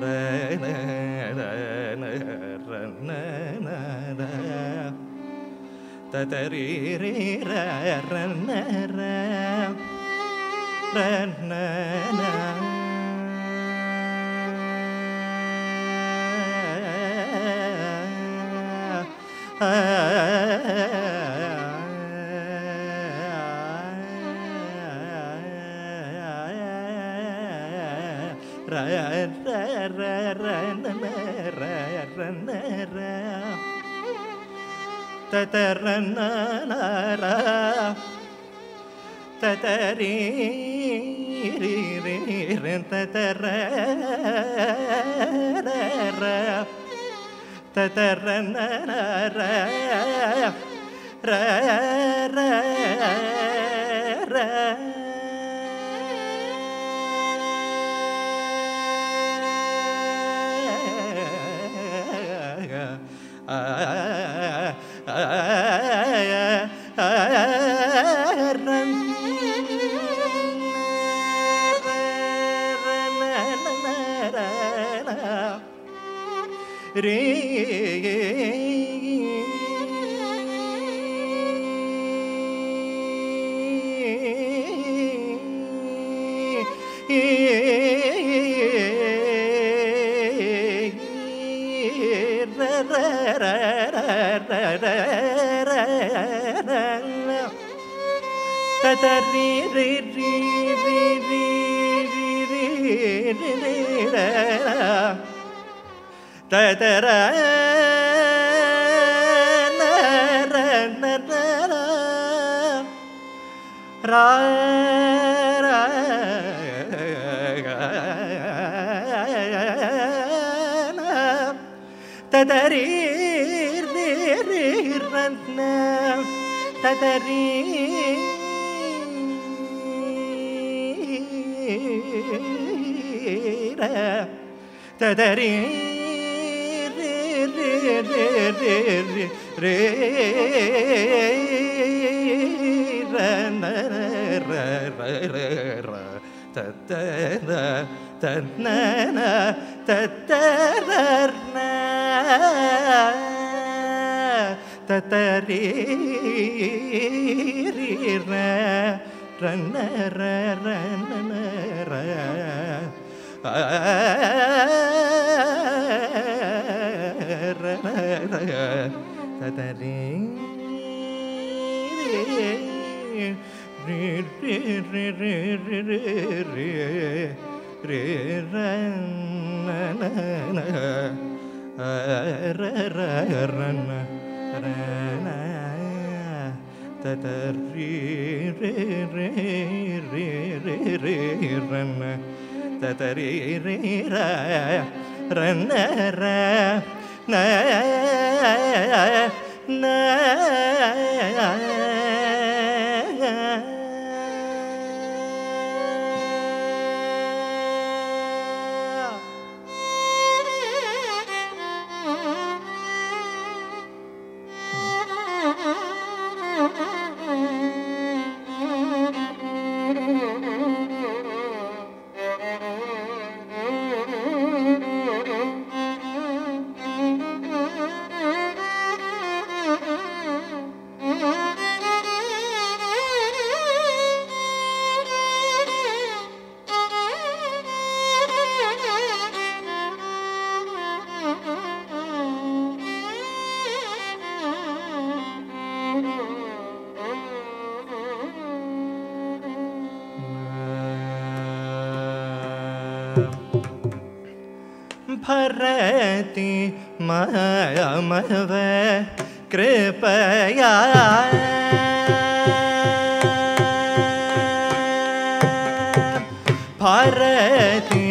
ra ra ra ra ta ta ra na na ra ta ta ri ri ri ri ta ta ra na ra ta ta ra na na ra ra ra ra ra ரே da Tadarin, tadarin re re re re ra na ra ra ra ra ta ta na ta na na ta ta ra na ta ta re re ra ra na ra ra na ra ah ra ra ra na na na भरति मयमव कृपया। भरति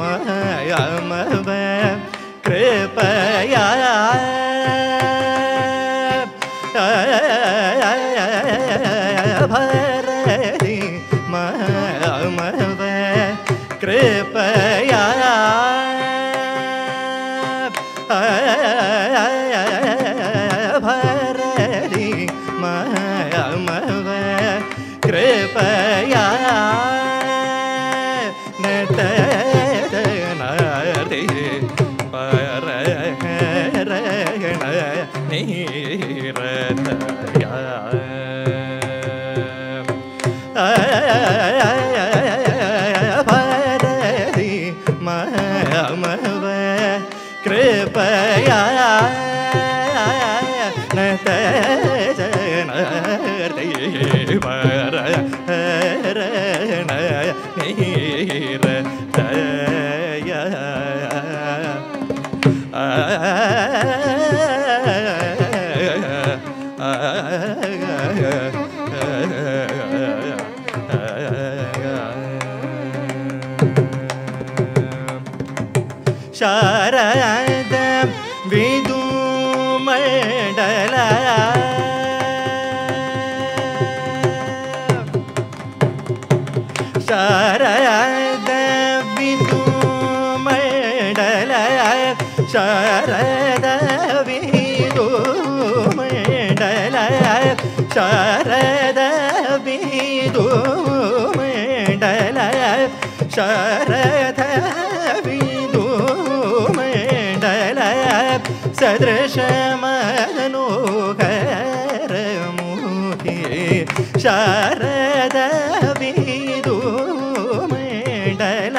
मयमव कृपया। भरति ശാരദ വിദുമണ്ഡല ശാരദ വിദുമണ്ഡല ശാരദ വിദുമണ്ഡല ശാരദ വിദുമണ്ഡല ശാരദ വി सदृशमनोहरमूर्ति शारदविदुमण्डल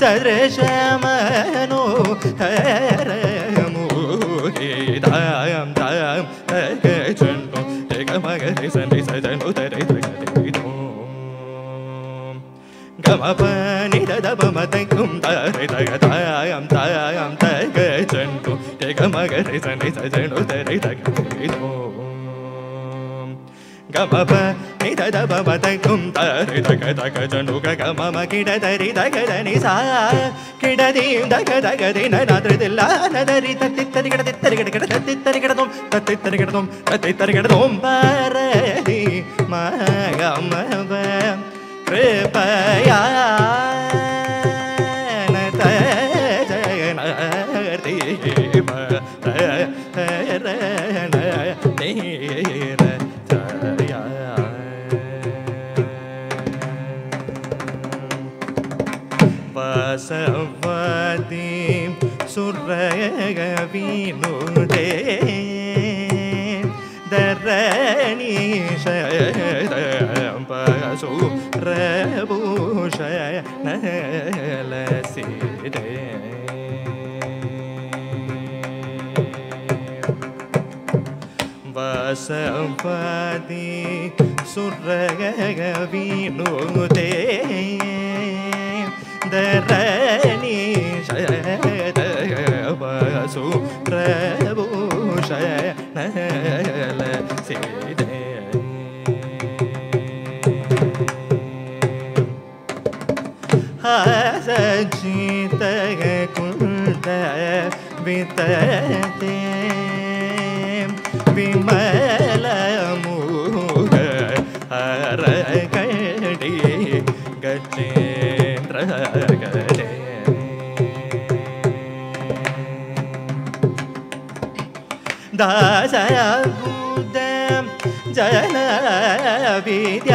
सदृशमनोहरमूर्ति दां दां जन्म जगमगरि सन्ति सजनुतरि जगदिदो गमपनि ददपमतङ्कुं दया दगदायं तया గమప నిద దబవ తైకుం తరి దగ దగ జనుగ గమమ కిడ దరి దగ దని సా కిడ దీం దగ దగ దిన నాద్రి దిల్ల నదరి తత్తి తరి గడ తిత్తరి గడ గడ తత్తి తరి గడ దొం తత్తి తరి గడ దొం తత్తి తరి గడ దొం పరది మగమవ కృపయా ಸುರಗ ವಿನುದೇ ಧರಣೀಶ ಬಸು ರಭೂಷ ನಲಸಿದೆ ಬಸವತಿ ಸುರಗ ವಿನುದೇ വിതേ വിമലമൂഹ അരകടി ഗജേന്ദ്ര ദാശ ജന വിദ്യ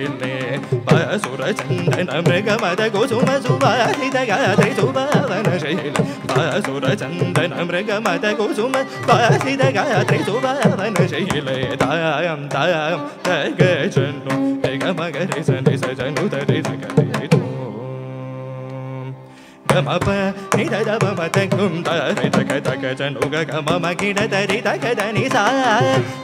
Phải ở số đời chân tay, Nam về đây kéo mày tay, cố xuống bến, chú bá! Hít đáy cả 大呀呀 thấy chú bá! Phải ngơi! గమప నిద దబ మతకుం తరి తగ తగ జనుగ గమ కిడ తరి తగ దని సా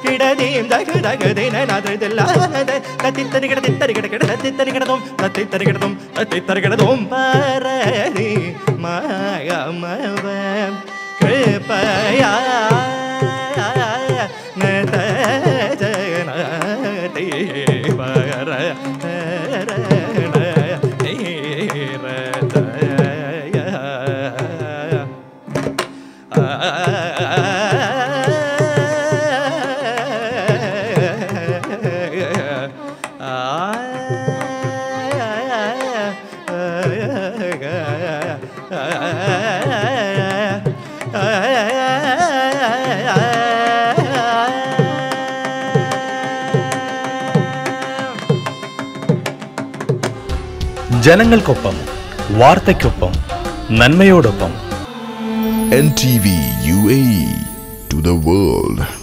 కిడ దీం దగ దగ దిన నద దిల్ల నద తతి తరి కిడ తిత్తరి కిడ కిడ తతి తరి కిడ దోం తతి తరి కిడ దోం తతి తరి కిడ దోం పరరి మాయ మవ కృపయా నత జనతి పర ജനങ്ങൾക്കൊപ്പം വാർത്തയ്ക്കൊപ്പം നന്മയോടൊപ്പം NTV UAE to the world.